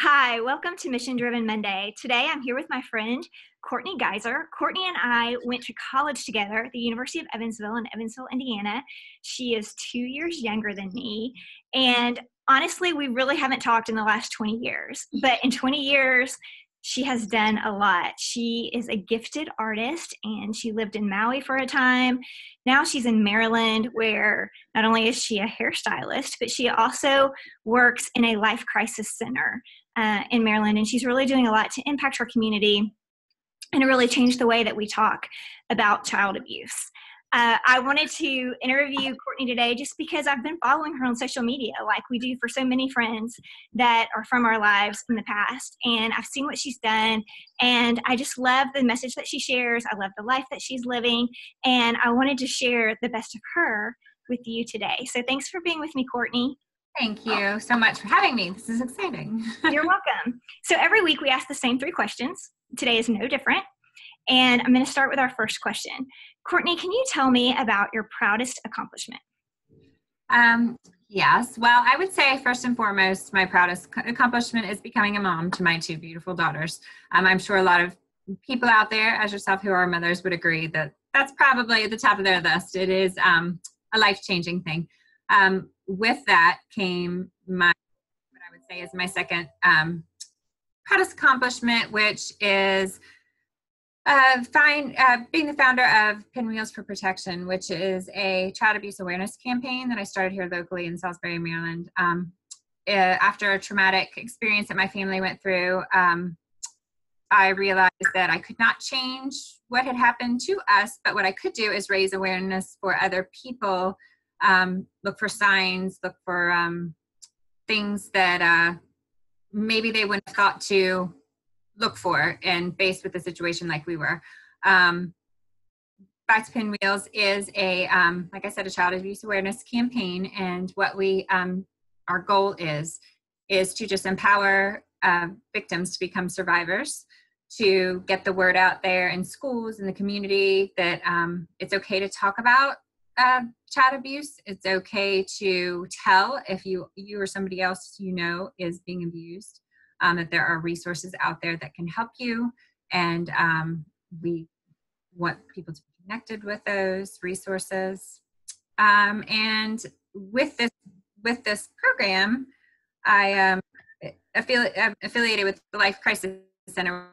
Hi, welcome to Mission Driven Monday. Today I'm here with my friend Courtney Geiser. Courtney and I went to college together at the University of Evansville in Evansville, Indiana. She is two years younger than me. And honestly, we really haven't talked in the last 20 years. But in 20 years, she has done a lot. She is a gifted artist and she lived in Maui for a time. Now she's in Maryland, where not only is she a hairstylist, but she also works in a life crisis center uh, in Maryland, and she's really doing a lot to impact her community and really change the way that we talk about child abuse. Uh, I wanted to interview Courtney today just because I've been following her on social media, like we do for so many friends that are from our lives in the past. And I've seen what she's done, and I just love the message that she shares. I love the life that she's living, and I wanted to share the best of her with you today. So thanks for being with me, Courtney. Thank you so much for having me. This is exciting. You're welcome. So every week we ask the same three questions. Today is no different. And I'm going to start with our first question. Courtney, can you tell me about your proudest accomplishment? Um, yes. Well, I would say first and foremost, my proudest accomplishment is becoming a mom to my two beautiful daughters. Um, I'm sure a lot of people out there, as yourself, who are mothers, would agree that that's probably at the top of their list. It is um, a life changing thing. Um, with that came my what I would say is my second um, proudest accomplishment, which is uh, find, uh, being the founder of Pinwheels for Protection, which is a child abuse awareness campaign that I started here locally in Salisbury, Maryland. Um, uh, after a traumatic experience that my family went through, um, I realized that I could not change what had happened to us, but what I could do is raise awareness for other people um, look for signs, look for um, things that uh, maybe they wouldn't have thought to look for and faced with a situation like we were. Um, Back to Pinwheels is a, um, like I said, a child abuse awareness campaign, and what we, um, our goal is, is to just empower uh, victims to become survivors, to get the word out there in schools in the community that um, it's okay to talk about uh, child abuse. It's okay to tell if you you or somebody else you know is being abused. Um, that there are resources out there that can help you, and um, we want people to be connected with those resources. Um, and with this with this program, I am affili- affiliated with the Life Crisis Center,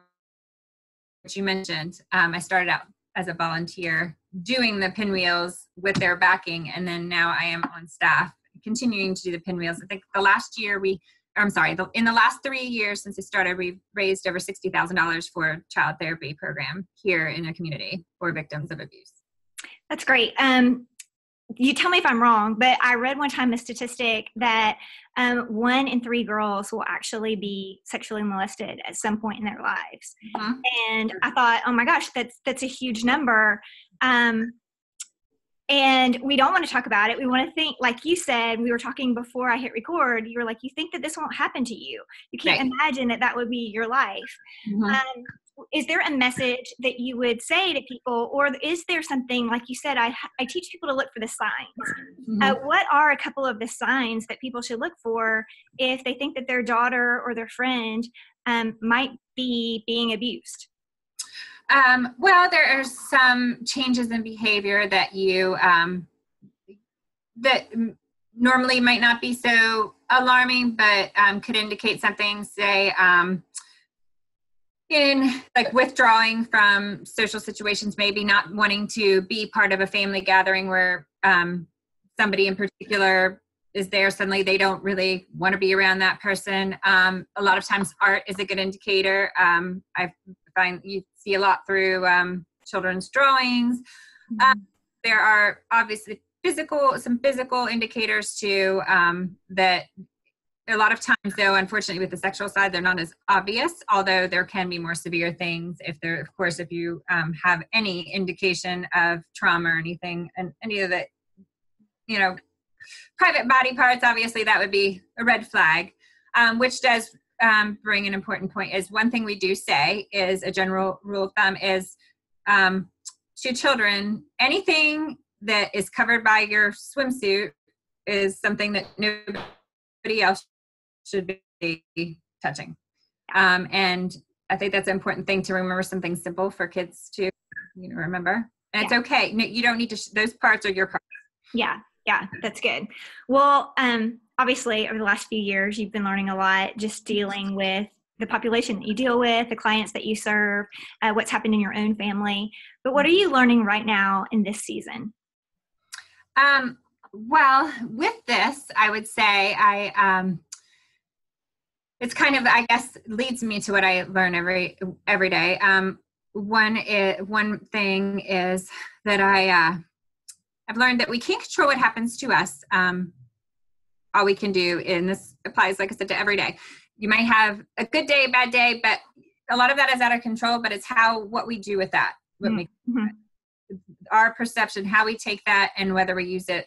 which you mentioned. Um, I started out as a volunteer doing the pinwheels with their backing and then now i am on staff continuing to do the pinwheels. I think the last year we i'm sorry the, in the last three years since it started we've raised over $60000 for a child therapy program here in the community for victims of abuse. That's great. Um, you tell me if I'm wrong, but I read one time a statistic that um, one in three girls will actually be sexually molested at some point in their lives. Mm-hmm. And I thought, oh my gosh, that's that's a huge number. Um, and we don't want to talk about it. We want to think, like you said, we were talking before I hit record. You were like, you think that this won't happen to you. You can't right. imagine that that would be your life. Mm-hmm. Um, is there a message that you would say to people or is there something like you said i, I teach people to look for the signs mm-hmm. uh, what are a couple of the signs that people should look for if they think that their daughter or their friend um, might be being abused um, well there are some changes in behavior that you um, that normally might not be so alarming but um, could indicate something say um, in like withdrawing from social situations maybe not wanting to be part of a family gathering where um, somebody in particular is there suddenly they don't really want to be around that person. Um, a lot of times art is a good indicator. Um, i find you see a lot through um, children's drawings. Mm-hmm. Um, there are obviously physical some physical indicators too um, that a lot of times though unfortunately with the sexual side they're not as obvious although there can be more severe things if there of course if you um, have any indication of trauma or anything and any of the you know private body parts obviously that would be a red flag um, which does um, bring an important point is one thing we do say is a general rule of thumb is um, to children anything that is covered by your swimsuit is something that nobody else should be touching. Um, and I think that's an important thing to remember something simple for kids to you know remember. And it's okay. No, you don't need to. Sh- those parts are your parts. Yeah, yeah, that's good. Well, um, obviously, over the last few years, you've been learning a lot, just dealing with the population that you deal with, the clients that you serve, uh, what's happened in your own family. But what are you learning right now in this season? Um, well, with this, I would say I um, it's kind of I guess leads me to what I learn every every day. Um, one is, one thing is that I uh, I've learned that we can't control what happens to us. Um, all we can do, and this applies, like I said, to every day. You might have a good day, bad day, but a lot of that is out of control. But it's how what we do with that, what mm-hmm. makes our perception, how we take that, and whether we use it,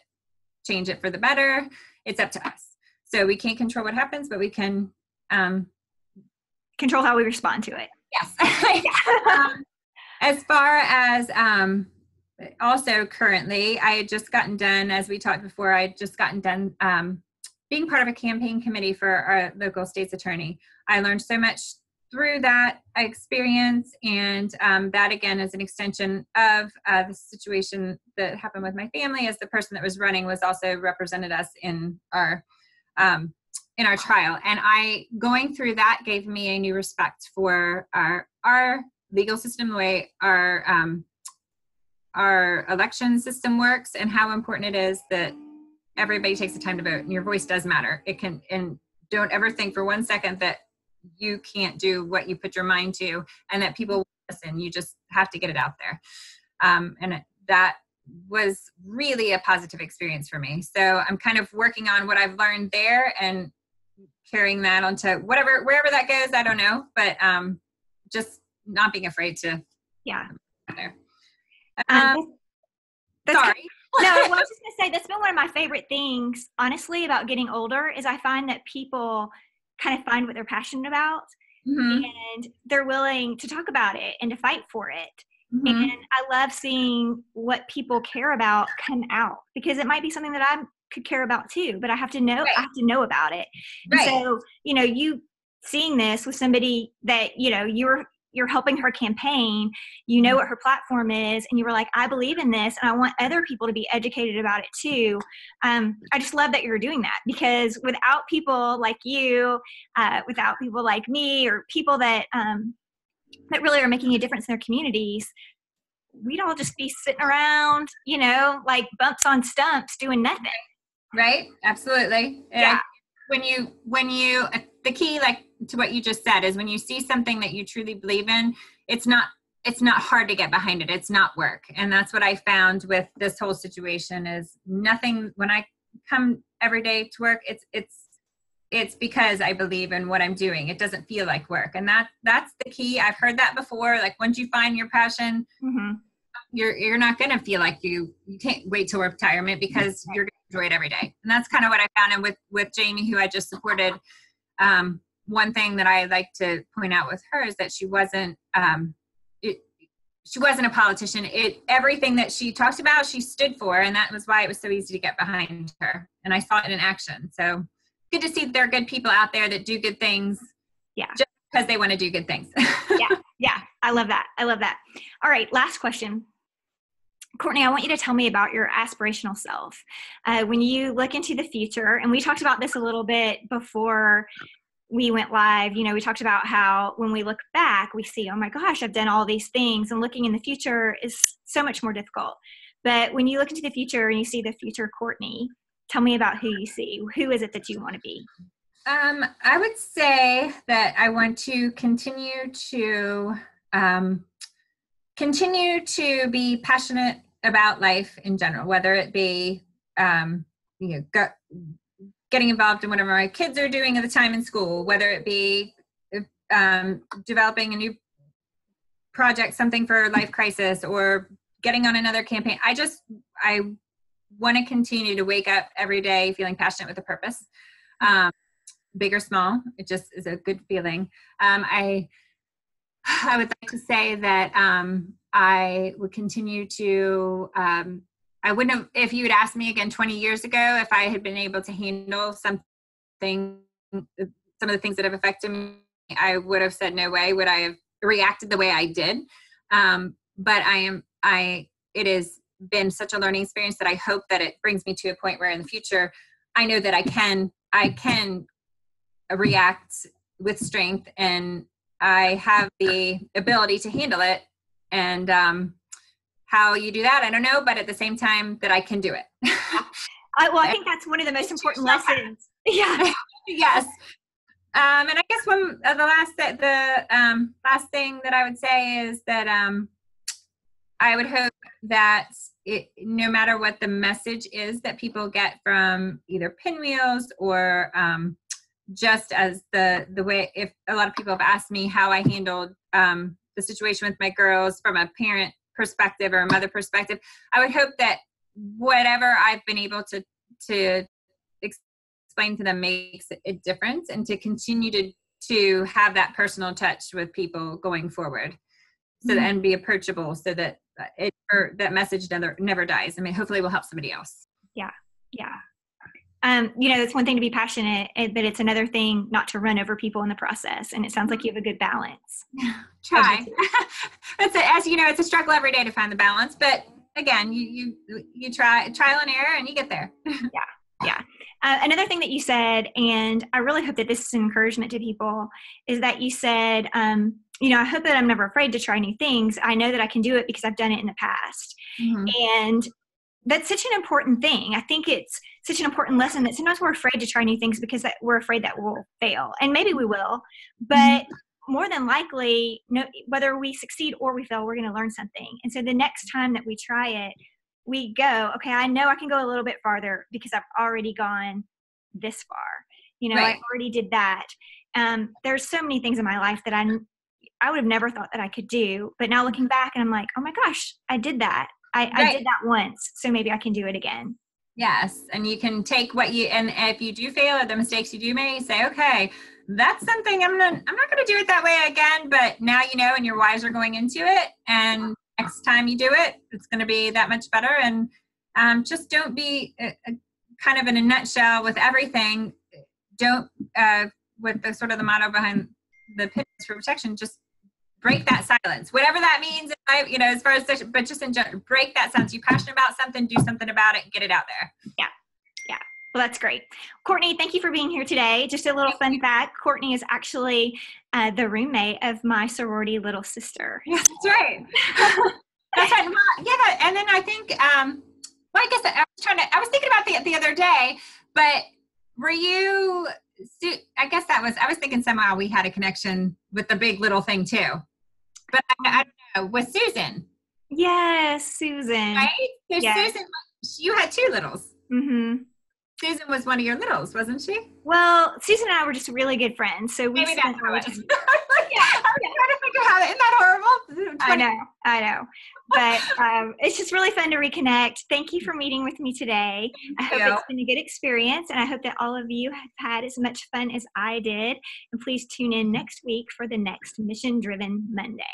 change it for the better. It's up to us. So we can't control what happens, but we can um, control how we respond to it. Yes. um, as far as um, also currently, I had just gotten done, as we talked before, I had just gotten done um, being part of a campaign committee for our local state's attorney. I learned so much through that experience, and um, that again is an extension of uh, the situation that happened with my family, as the person that was running was also represented us in our um, in our trial. And I going through that gave me a new respect for our our legal system, the way our um, our election system works, and how important it is that everybody takes the time to vote. And your voice does matter. It can and don't ever think for one second that you can't do what you put your mind to and that people listen you just have to get it out there um, and it, that was really a positive experience for me so i'm kind of working on what i've learned there and carrying that onto whatever wherever that goes i don't know but um just not being afraid to yeah there um, um sorry no, well, I was just gonna say that's been one of my favorite things, honestly, about getting older is I find that people kind of find what they're passionate about mm-hmm. and they're willing to talk about it and to fight for it. Mm-hmm. And I love seeing what people care about come out because it might be something that I could care about too, but I have to know right. I have to know about it. Right. so, you know, you seeing this with somebody that, you know, you're you're helping her campaign you know mm-hmm. what her platform is and you were like i believe in this and i want other people to be educated about it too um, i just love that you're doing that because without people like you uh, without people like me or people that um, that really are making a difference in their communities we'd all just be sitting around you know like bumps on stumps doing nothing right? Absolutely. Yeah. when you when you the key like to what you just said is when you see something that you truly believe in it's not it's not hard to get behind it. It's not work. And that's what i found with this whole situation is nothing when i come every day to work it's it's it's because i believe in what i'm doing. It doesn't feel like work. And that that's the key. I've heard that before. Like once you find your passion mm-hmm. You're you're not going to feel like you you can't wait till retirement because you're going to enjoy it every day and that's kind of what i found and with with jamie who i just supported um, one thing that I like to point out with her is that she wasn't um, it, she wasn't a politician. It everything that she talked about, she stood for, and that was why it was so easy to get behind her. And I saw it in action. So good to see there are good people out there that do good things. Yeah, just because they want to do good things. yeah, yeah, I love that. I love that. All right, last question. Courtney, I want you to tell me about your aspirational self. Uh, when you look into the future, and we talked about this a little bit before we went live, you know, we talked about how when we look back, we see, oh my gosh, I've done all these things, and looking in the future is so much more difficult. But when you look into the future and you see the future Courtney, tell me about who you see. Who is it that you want to be? Um, I would say that I want to continue to um, continue to be passionate about life in general, whether it be um, you know, go, getting involved in whatever my kids are doing at the time in school, whether it be um, developing a new project, something for life crisis, or getting on another campaign. I just I want to continue to wake up every day feeling passionate with a purpose, um, big or small. It just is a good feeling. Um, I I would like to say that um, I would continue to um, I wouldn't have, if you had asked me again 20 years ago, if I had been able to handle something some of the things that have affected me, I would have said no way would I have reacted the way I did. Um, but I am I it has been such a learning experience that I hope that it brings me to a point where in the future I know that I can I can react with strength and I have the ability to handle it. And um, how you do that, I don't know, but at the same time that I can do it. I, well, I think that's one of the most important lessons. Yeah. yes. Um, and I guess one uh, the last the um, last thing that I would say is that um, I would hope that it, no matter what the message is that people get from either pinwheels or um, just as the the way if a lot of people have asked me how I handled um, the situation with my girls from a parent perspective or a mother perspective, I would hope that whatever I've been able to to explain to them makes a difference and to continue to to have that personal touch with people going forward. So mm-hmm. that, and be approachable so that it or that message never never dies. I mean hopefully will help somebody else. Yeah. Yeah um, you know, it's one thing to be passionate, eh, but it's another thing not to run over people in the process. And it sounds like you have a good balance. Try. it's a, as you know, it's a struggle every day to find the balance. But again, you you you try trial and error, and you get there. yeah, yeah. Uh, another thing that you said, and I really hope that this is an encouragement to people, is that you said, um, you know, I hope that I'm never afraid to try new things. I know that I can do it because I've done it in the past. Mm-hmm. And that's such an important thing. I think it's such an important lesson that sometimes we're afraid to try new things because we're afraid that we'll fail. And maybe we will, but mm-hmm. more than likely, no, whether we succeed or we fail, we're going to learn something. And so the next time that we try it, we go, okay, I know I can go a little bit farther because I've already gone this far. You know, right. I already did that. Um, there's so many things in my life that I I would have never thought that I could do, but now looking back and I'm like, oh my gosh, I did that. I, right. I did that once, so maybe I can do it again. Yes, and you can take what you and if you do fail or the mistakes you do make, say, okay, that's something I'm not I'm not going to do it that way again. But now you know, and your wiser going into it, and next time you do it, it's going to be that much better. And um, just don't be a, a, kind of in a nutshell with everything. Don't uh, with the sort of the motto behind the pins for protection. Just break that silence, whatever that means. I, you know, as far as, but just in general, break that silence. You passionate about something, do something about it, get it out there. Yeah. Yeah. Well, that's great. Courtney, thank you for being here today. Just a little fun fact Courtney is actually uh, the roommate of my sorority little sister. Yeah, that's right. that's right. Yeah, and then I think, um, well, I guess I was trying to, I was thinking about the, the other day, but were you, I guess that was, I was thinking somehow we had a connection with the big little thing too but I, I, don't know, with Susan. Yes, Susan. Right? So yes. Susan, you had two littles. Mm-hmm. Susan was one of your littles, wasn't she? Well, Susan and I were just really good friends, so we Maybe spent that's just, yeah, trying out isn't that horrible? 20. I know, I know, but um, it's just really fun to reconnect. Thank you for meeting with me today. I hope it's been a good experience, and I hope that all of you have had as much fun as I did. And please tune in next week for the next Mission Driven Monday.